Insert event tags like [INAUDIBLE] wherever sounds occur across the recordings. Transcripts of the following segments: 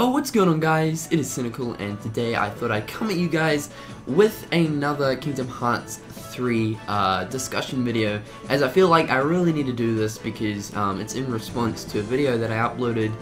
Yo, what's going on guys? It is Cynical and today I thought I'd come at you guys with another Kingdom Hearts 3 uh, discussion video as I feel like I really need to do this because um, it's in response to a video that I uploaded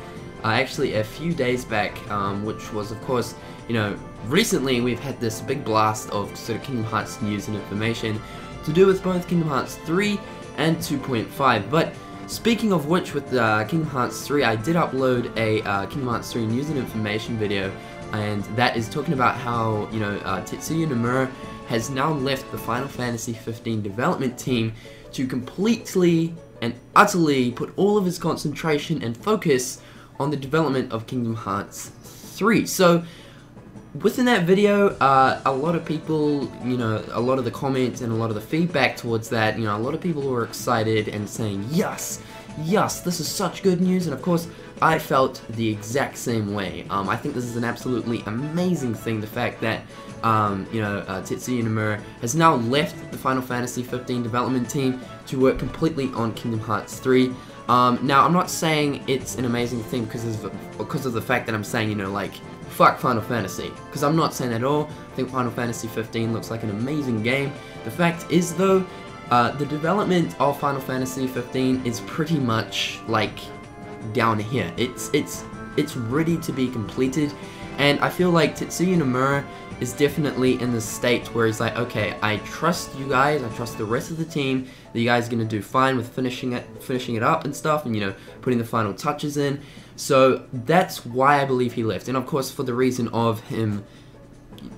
uh, actually a few days back um, which was of course, you know, recently we've had this big blast of sort of Kingdom Hearts news and information to do with both Kingdom Hearts 3 and 2.5 but Speaking of which, with uh, Kingdom Hearts 3, I did upload a uh, Kingdom Hearts 3 news and information video, and that is talking about how, you know, uh, Tetsuya Nomura has now left the Final Fantasy 15 development team to completely and utterly put all of his concentration and focus on the development of Kingdom Hearts 3. So, within that video, uh, a lot of people, you know, a lot of the comments and a lot of the feedback towards that, you know, a lot of people were excited and saying, yes, yes, this is such good news, and of course, I felt the exact same way. Um, I think this is an absolutely amazing thing, the fact that, um, you know, uh, Tetsuya Nomura has now left the Final Fantasy 15 development team to work completely on Kingdom Hearts 3. Um, now, I'm not saying it's an amazing thing because of, because of the fact that I'm saying, you know, like, fuck Final Fantasy. Because I'm not saying at all. I think Final Fantasy 15 looks like an amazing game. The fact is, though, uh, the development of Final Fantasy 15 is pretty much like down here. It's it's it's ready to be completed, and I feel like Tetsuya Nomura is definitely in the state where he's like, okay, I trust you guys, I trust the rest of the team that you guys are gonna do fine with finishing it, finishing it up and stuff, and you know, putting the final touches in. So that's why I believe he left, and of course for the reason of him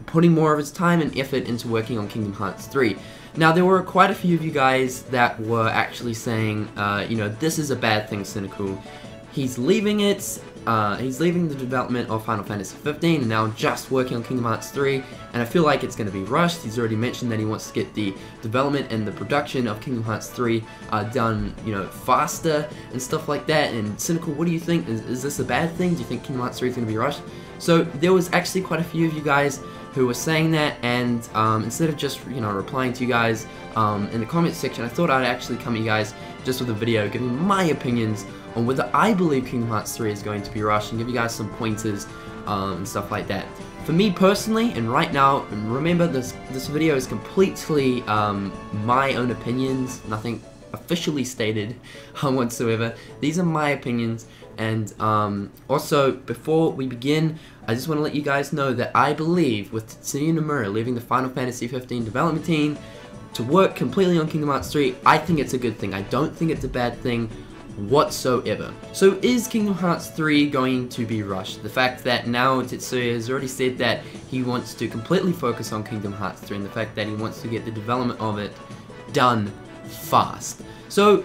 putting more of his time and effort into working on Kingdom Hearts 3. Now, there were quite a few of you guys that were actually saying, uh, you know, this is a bad thing, Cynical. He's leaving it, uh, he's leaving the development of Final Fantasy 15 and now just working on Kingdom Hearts 3 and I feel like it's going to be rushed. He's already mentioned that he wants to get the development and the production of Kingdom Hearts 3 uh, done, you know, faster and stuff like that. And Cynical, what do you think? Is, is this a bad thing? Do you think Kingdom Hearts 3 is going to be rushed? So there was actually quite a few of you guys who were saying that and um, instead of just you know replying to you guys um, in the comments section I thought I'd actually come to you guys just with a video giving my opinions on whether I believe Kingdom Hearts 3 is going to be rushed and give you guys some pointers um, and stuff like that. For me personally, and right now, remember this this video is completely um, my own opinions, nothing officially stated [LAUGHS] whatsoever. These are my opinions, and um, also before we begin, I just want to let you guys know that I believe with Tetsuya Nomura leaving the Final Fantasy 15 development team to work completely on Kingdom Hearts 3, I think it's a good thing. I don't think it's a bad thing whatsoever. So is Kingdom Hearts 3 going to be rushed? The fact that now Tetsuya has already said that he wants to completely focus on Kingdom Hearts 3 and the fact that he wants to get the development of it done fast. So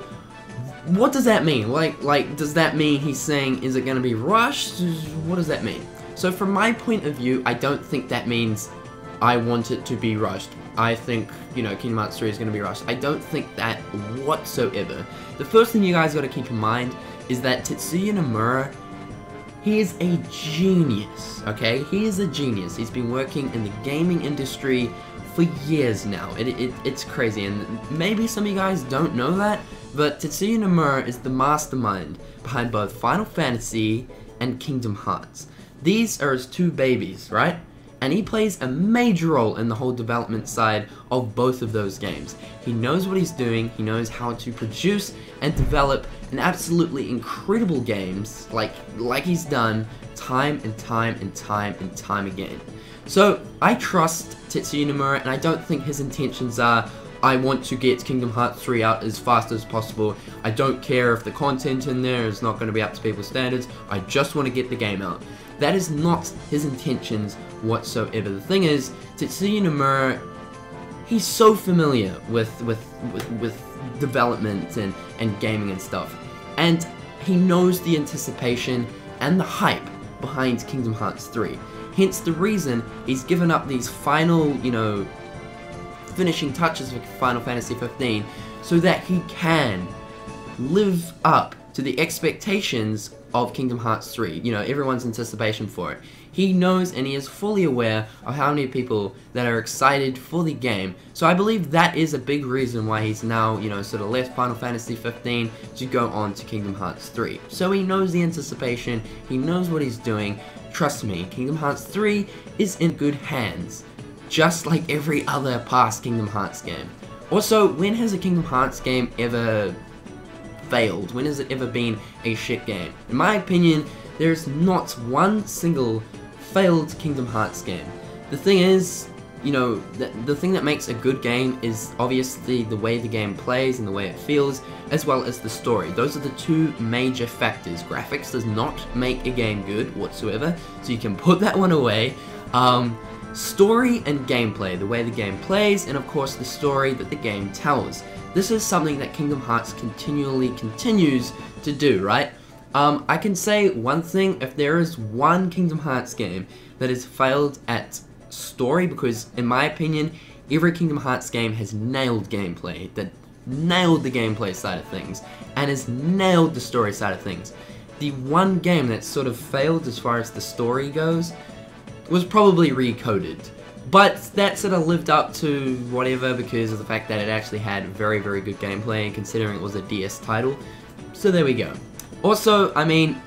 what does that mean? Like, like, does that mean he's saying, is it going to be rushed? What does that mean? So from my point of view, I don't think that means I want it to be rushed. I think, you know, Kingdom Hearts 3 is going to be rushed. I don't think that whatsoever. The first thing you guys got to keep in mind is that Tetsuya Nomura, he is a genius, okay? He is a genius. He's been working in the gaming industry for years now. It, it, it's crazy, and maybe some of you guys don't know that, but Tetsuya Nomura is the mastermind behind both Final Fantasy and Kingdom Hearts. These are his two babies, right? And he plays a major role in the whole development side of both of those games. He knows what he's doing, he knows how to produce and develop an absolutely incredible games like like he's done time and time and time and time again. So I trust Tetsuya Nomura and I don't think his intentions are I want to get Kingdom Hearts 3 out as fast as possible. I don't care if the content in there is not going to be up to people's standards. I just want to get the game out. That is not his intentions whatsoever. The thing is, Tetsuya Nomura, he's so familiar with, with, with, with development and, and gaming and stuff. And he knows the anticipation and the hype behind Kingdom Hearts 3. Hence the reason he's given up these final, you know, finishing touches for Final Fantasy 15 so that he can live up to the expectations of Kingdom Hearts 3. You know, everyone's anticipation for it. He knows and he is fully aware of how many people that are excited for the game. So I believe that is a big reason why he's now, you know, sort of left Final Fantasy 15 to go on to Kingdom Hearts 3. So he knows the anticipation, he knows what he's doing. Trust me, Kingdom Hearts 3 is in good hands, just like every other past Kingdom Hearts game. Also, when has a Kingdom Hearts game ever failed? When has it ever been a shit game? In my opinion, there's not one single failed Kingdom Hearts game. The thing is, you know, the, the thing that makes a good game is obviously the way the game plays and the way it feels, as well as the story. Those are the two major factors. Graphics does not make a game good whatsoever, so you can put that one away. Um, story and gameplay, the way the game plays, and of course the story that the game tells. This is something that Kingdom Hearts continually continues to do, right? Um, I can say one thing, if there is one Kingdom Hearts game that has failed at story, because in my opinion, every Kingdom Hearts game has nailed gameplay, that nailed the gameplay side of things, and has nailed the story side of things. The one game that sort of failed as far as the story goes was probably Recoded. But that sort of lived up to whatever because of the fact that it actually had very, very good gameplay considering it was a DS title. So there we go. Also, I mean,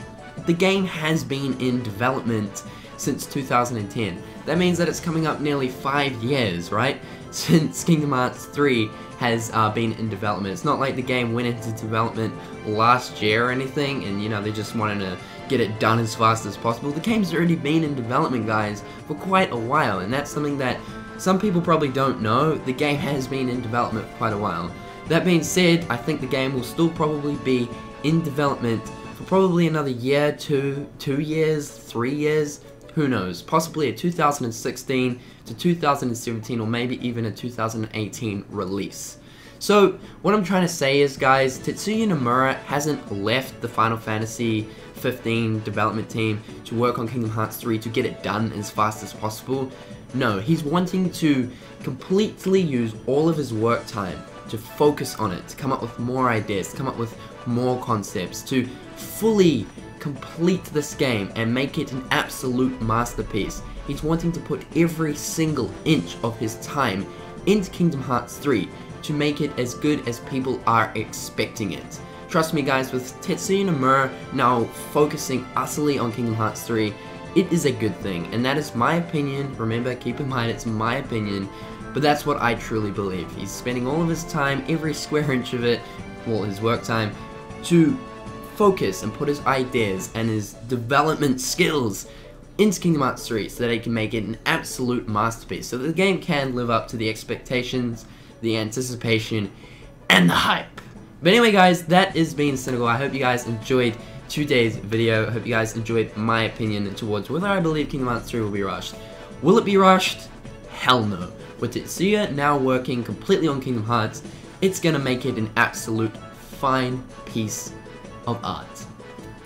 the game has been in development since 2010. That means that it's coming up nearly five years, right? [LAUGHS] Since Kingdom Hearts 3 has uh, been in development. It's not like the game went into development last year or anything, and you know, they just wanted to get it done as fast as possible. The game's already been in development, guys, for quite a while, and that's something that some people probably don't know. The game has been in development for quite a while. That being said, I think the game will still probably be in development for probably another year, two, two years, three years, who knows, possibly a 2016 to 2017 or maybe even a 2018 release. So, what I'm trying to say is, guys, Tetsuya Nomura hasn't left the Final Fantasy 15 development team to work on Kingdom Hearts 3 to get it done as fast as possible. No, he's wanting to completely use all of his work time to focus on it, to come up with more ideas, to come up with more concepts, to fully complete this game and make it an absolute masterpiece. He's wanting to put every single inch of his time into Kingdom Hearts 3 to make it as good as people are expecting it. Trust me guys, with Tetsuya Nomura now focusing utterly on Kingdom Hearts 3, it is a good thing, and that is my opinion. Remember, keep in mind, it's my opinion, but that's what I truly believe. He's spending all of his time, every square [LAUGHS] inch of it, well, his work time, to focus and put his ideas and his development skills into Kingdom Hearts 3 so that he can make it an absolute masterpiece. So that the game can live up to the expectations, the anticipation, and the hype. But anyway guys, that is being cynical. I hope you guys enjoyed today's video. I hope you guys enjoyed my opinion towards whether I believe Kingdom Hearts 3 will be rushed. Will it be rushed? Hell no. With Tetsuya now working completely on Kingdom Hearts, it's gonna make it an absolute fine piece of art.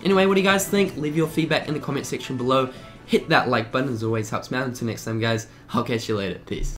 Anyway, what do you guys think? Leave your feedback in the comment section below. Hit that like button as always helps me out. Until next time guys, I'll catch you later. Peace.